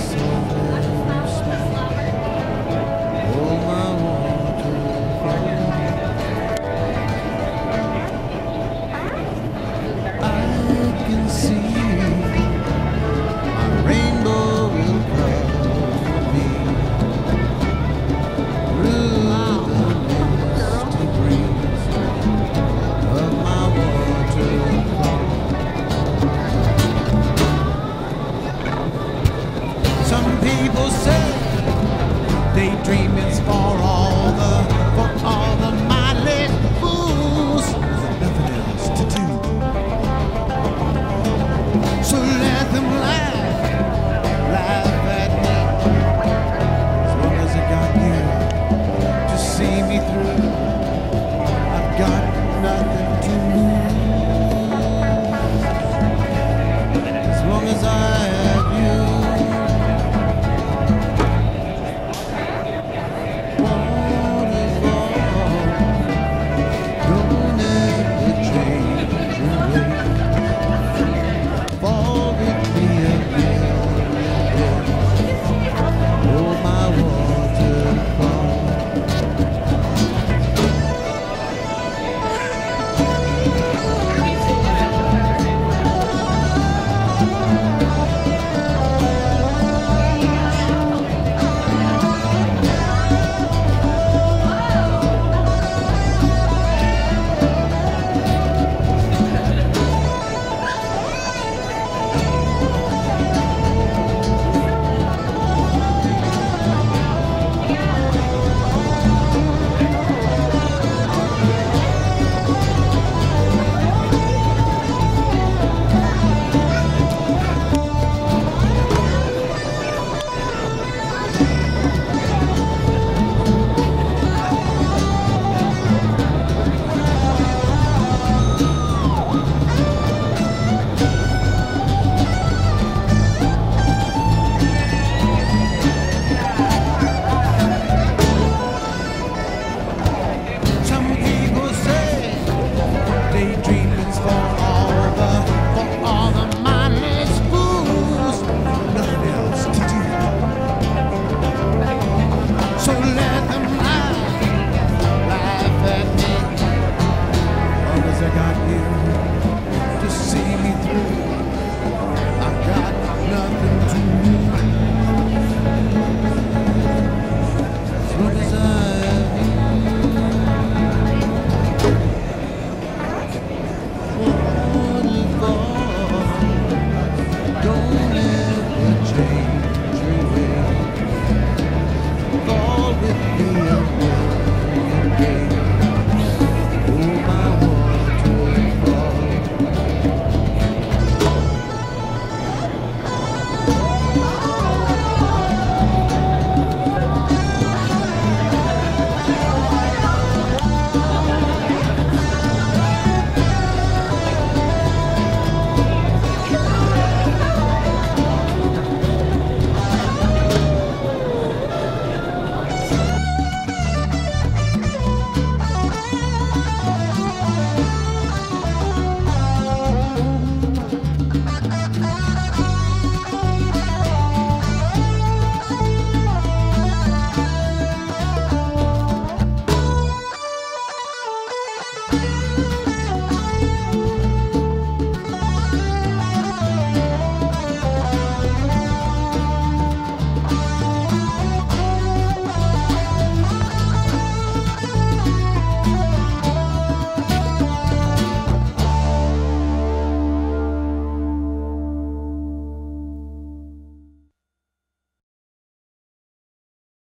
so